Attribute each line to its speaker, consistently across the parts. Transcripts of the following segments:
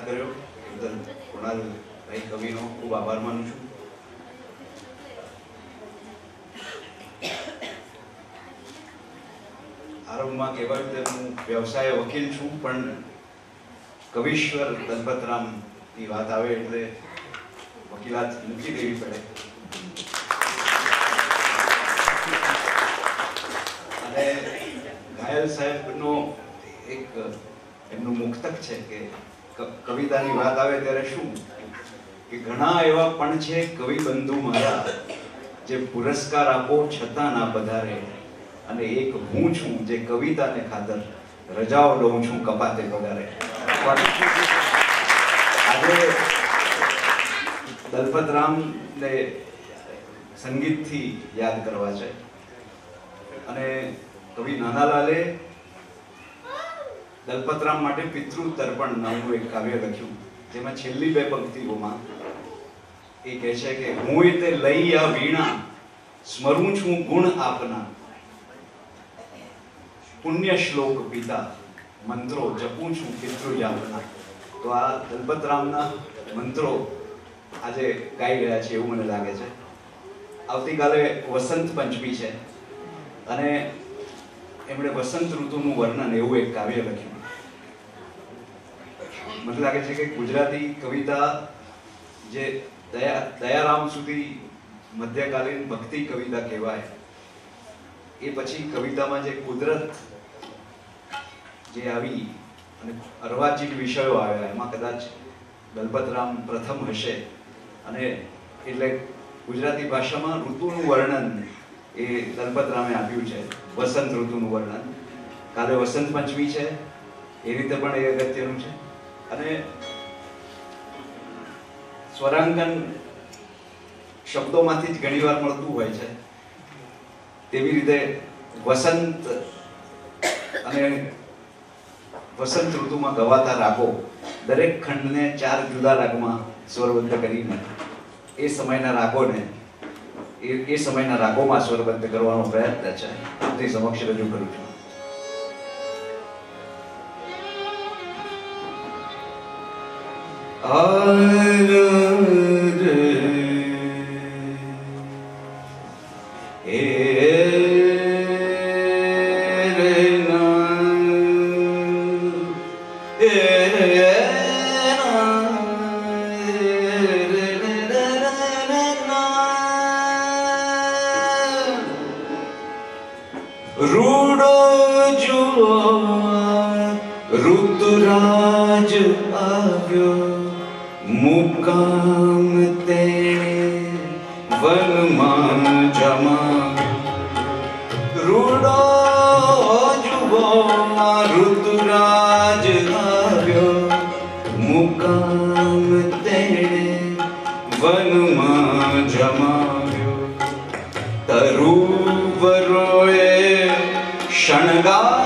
Speaker 1: કર્યો. બદલ કુણાલભાઈ કવિનો ખૂબ આભાર માનું છું. આરંભમાં કહેવાયું તેમ હું વ્યવસાય વકીલ છું, પણ કવિશ્વર દલપતરામની વાત આવે એટલે વકીલાત મૂકી દેવી પડે. અને ઘાયલ સાહેબનો એક, એમનું મુક્તક છે કે ક- કવિતાની વાત આવે ત્યારે શું? કે ઘણા એવા પણ છે કવિ બંધુ મારા જે પુરસ્કાર આપો છતાં ના પધારે. અને એક હું છું જે કવિતાને ખાતર રજાઓ લઉં છું કપાતે પગારે આજે દલપતરામને સંગીતથી યાદ કરવા છે. અને કવિ નાનાલાલે દલપતરામ માટે પિતૃ તર્પણ નામનું એક કાવ્ય લખ્યું. જેમાં છેલ્લી બે પંક્તિઓમાં એ કહે છે કે, હું તે લઈ આ વીણા, સ્મરું છું ગુણ આપના. પુણ્ય શ્લોક પિતા, મંત્રો જપું છું પિતૃ યાપના તો આ દલપતરામના મંત્રો આજે ગાઈ રહ્યા છે એવું મને લાગે છે. આવતીકાલે વસંત પંચમી છે. અને એમણે વસંત ઋતુનું વર્ણન એવું એક કાવ્ય લખ્યું. મને લાગે છે કે ગુજરાતી કવિતા જે દયા દયારામ સુધી મધ્યકાલીન ભક્તિ કવિતા કહેવાય, એ પછી કવિતામાં જે કુદરત જે આવી અને અર્વાચીન વિષયો આવ્યા, એમાં કદાચ દલપતરામ પ્રથમ હશે. અને એટલે ગુજરાતી ભાષામાં ઋતુનું વર્ણન એ દલપતરામે આપ્યું છે. વસંત ઋતુનું વર્ણન. કાલે વસંત પંચમી છે. એ રીતે પણ એ અગત્યનું છે. અને સ્વરાંકન શબ્દોમાંથી જ ઘણીવાર મળતું હોય છે. તેવી રીતે વસંત અને વસંત ઋતુમાં ગવાતા રાગો દરેક ખંડને ચાર જુદા રાગમાં સ્વરબદ્ધ કરીને એ સમયના રાગોને એ એ સમયના રાગોમાં સ્વરબદ્ધ કરવાનો પ્રયત્ન છે. આપની સમક્ષ રજૂ કરું છું. રૂડો ु रुज आयो मुके वर्मा जमाुडो युवो रुतुराज आयो मुक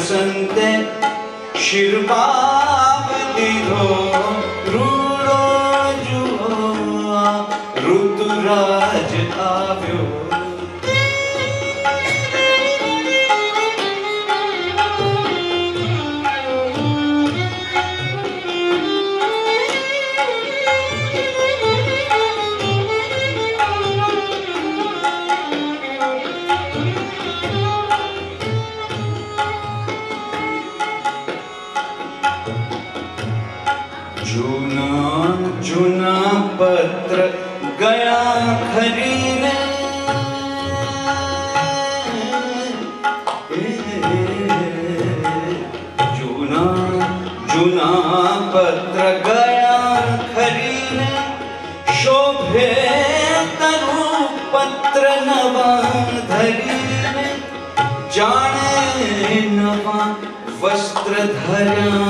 Speaker 1: वसन्ते शिर्वावतिरो ऋणो जुहो ऋतुराज आव्यो या पत्र गया खरीने जुना जुना पत्र गया खरीने शोभे तरु पत्र नवा धरीने जाने नवा वस्त्र धरा।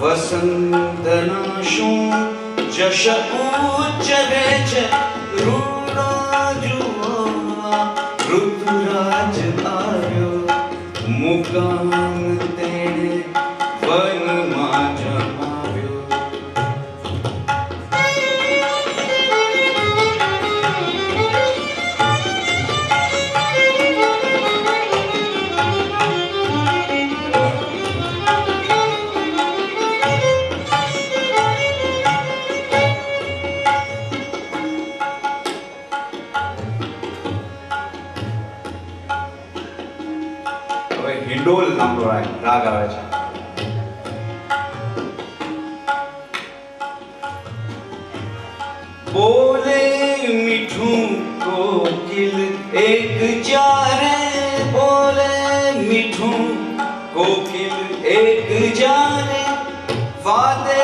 Speaker 1: वसन्दनाशो जश उच्चरे वसन्त હિંડોલ નામનો રાગ રાગ આવે છે બોલે મીઠું કોકિલ એક ચારે બોલે મીઠું કોકિલ એક જારે વાદે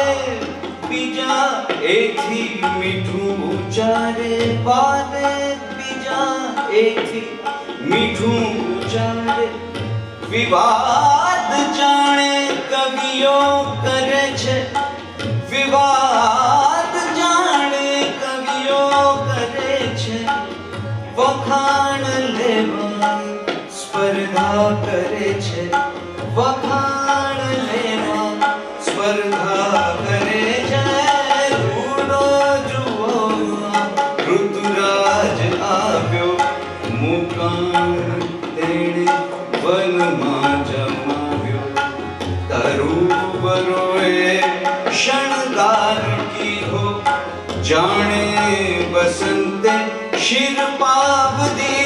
Speaker 1: બીજા એથી મીઠું ઉચ્ચારે વાદે બીજા એથી મીઠું ઉચ્ચારે વિવાદ જાણે કવિઓ કરે છે. વિવાદ જાણે કવિઓ કરે છે. વખાણ લેવા સ્પર્ધા કરે છે. વખાણ पादि